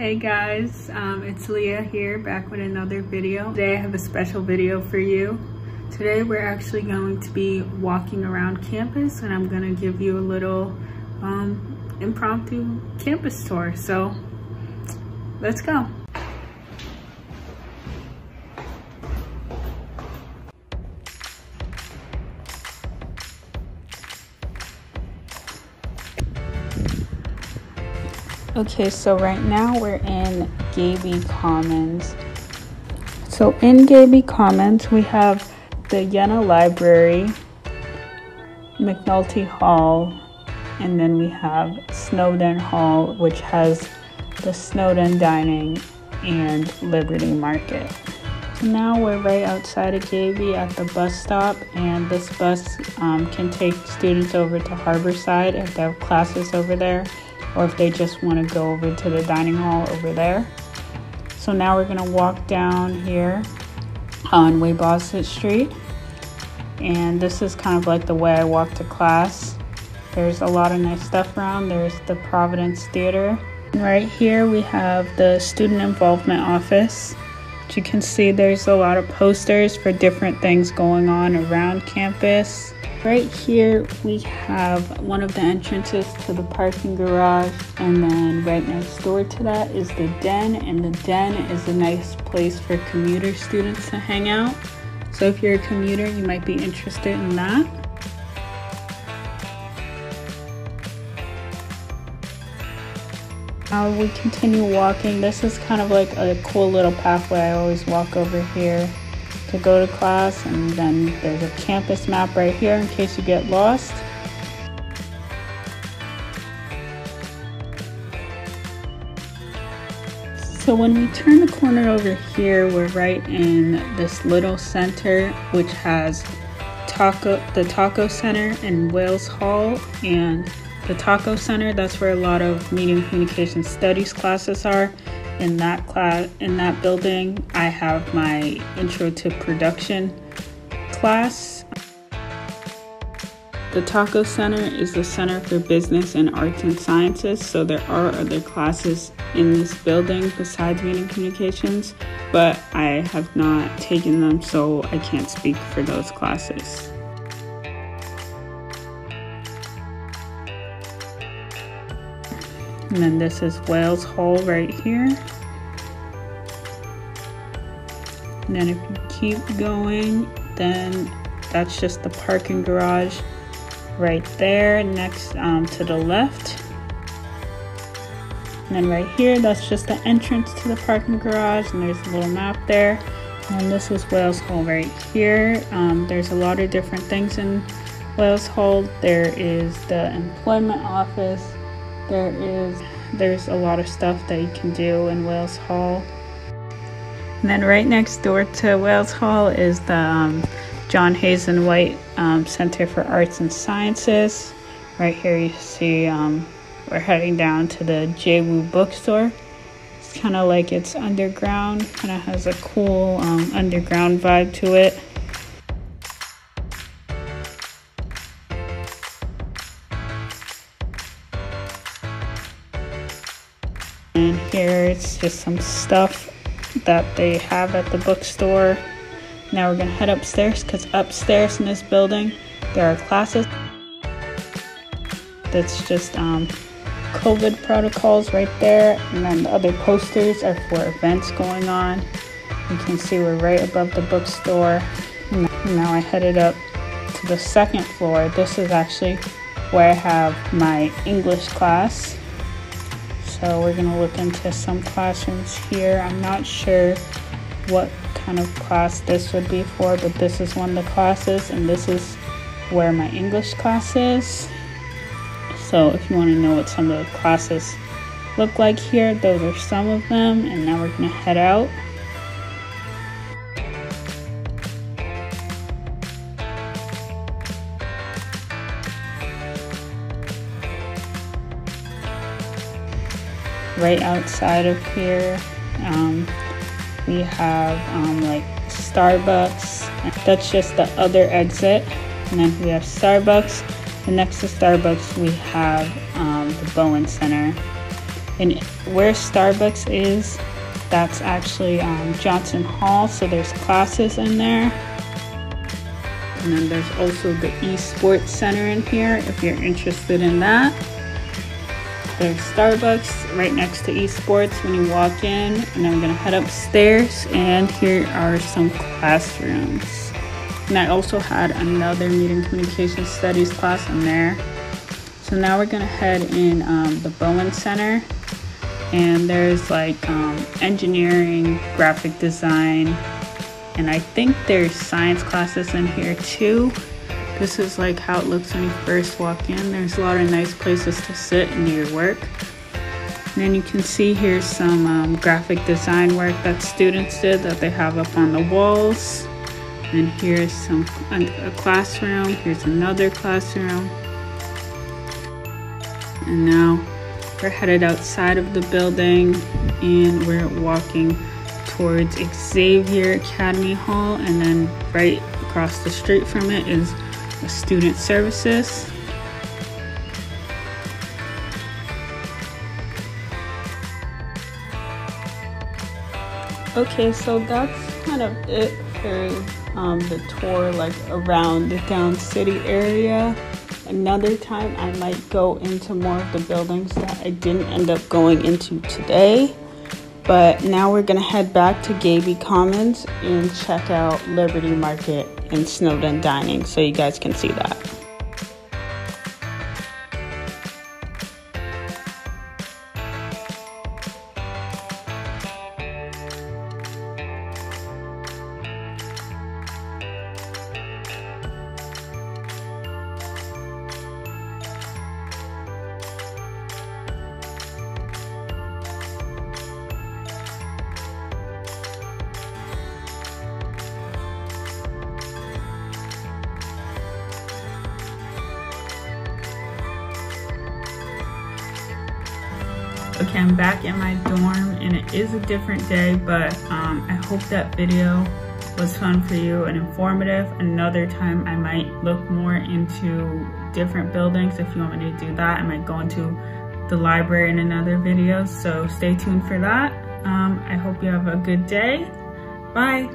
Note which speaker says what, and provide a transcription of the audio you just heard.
Speaker 1: Hey guys, um, it's Leah here back with another video. Today I have a special video for you. Today we're actually going to be walking around campus and I'm going to give you a little um, impromptu campus tour. So let's go. Okay, so right now we're in Gaebe Commons. So in Gaebe Commons, we have the Yena Library, McNulty Hall, and then we have Snowden Hall, which has the Snowden Dining and Liberty Market. So now we're right outside of Gaebe at the bus stop, and this bus um, can take students over to Harborside if they have classes over there or if they just want to go over to the dining hall over there. So now we're going to walk down here on Weybosset Street. And this is kind of like the way I walk to class. There's a lot of nice stuff around. There's the Providence Theater. Right here we have the Student Involvement Office. As you can see, there's a lot of posters for different things going on around campus. Right here we have one of the entrances to the parking garage and then right next door to that is the den and the den is a nice place for commuter students to hang out. So if you're a commuter you might be interested in that. Now we continue walking. This is kind of like a cool little pathway. I always walk over here to go to class and then there's a campus map right here in case you get lost. So when we turn the corner over here, we're right in this little center which has taco the taco center and Wales Hall and the taco center that's where a lot of media and communication studies classes are in that class in that building i have my intro to production class. The taco center is the center for business and arts and sciences so there are other classes in this building besides media communications but i have not taken them so i can't speak for those classes And then this is Wales Hall right here. And then if you keep going, then that's just the parking garage right there next um, to the left. And then right here, that's just the entrance to the parking garage and there's a little map there. And this is Wales Hall right here. Um, there's a lot of different things in Wales Hall. There is the employment office, there is there's a lot of stuff that you can do in Wales Hall. And then right next door to Wales Hall is the um, John Hazen White um, Center for Arts and Sciences. Right here you see um, we're heading down to the Jwu bookstore. It's kind of like it's underground, kind of has a cool um, underground vibe to it. And here it's just some stuff that they have at the bookstore. Now we're gonna head upstairs because upstairs in this building there are classes. That's just um, COVID protocols right there. And then the other posters are for events going on. You can see we're right above the bookstore. Now I headed up to the second floor. This is actually where I have my English class. So we're gonna look into some classrooms here. I'm not sure what kind of class this would be for, but this is one of the classes and this is where my English class is. So if you wanna know what some of the classes look like here, those are some of them. And now we're gonna head out. Right outside of here. Um, we have um, like starbucks. That's just the other exit. And then we have starbucks. And next to starbucks we have um, the bowen center. And where Starbucks is, that's actually um, Johnson Hall, so there's classes in there. And then there's also the eSports Center in here if you're interested in that. There's Starbucks right next to eSports when you walk in. And then we're gonna head upstairs and here are some classrooms. And I also had another media communication studies class in there. So now we're gonna head in um, the Bowen Center and there's like um, engineering, graphic design, and I think there's science classes in here too. This is like how it looks when you first walk in. There's a lot of nice places to sit and do your work. And then you can see here some um, graphic design work that students did that they have up on the walls. And here's some a classroom. Here's another classroom. And now we're headed outside of the building and we're walking towards Xavier Academy Hall and then right across the street from it is Student Services. Okay, so that's kind of it for um, the tour like around the down city area. Another time I might go into more of the buildings that I didn't end up going into today. But now we're gonna head back to Gaebe Commons and check out Liberty Market and Snowden Dining so you guys can see that. I'm back in my dorm and it is a different day, but um, I hope that video was fun for you and informative. Another time I might look more into different buildings. If you want me to do that, I might go into the library in another video. So stay tuned for that. Um, I hope you have a good day. Bye.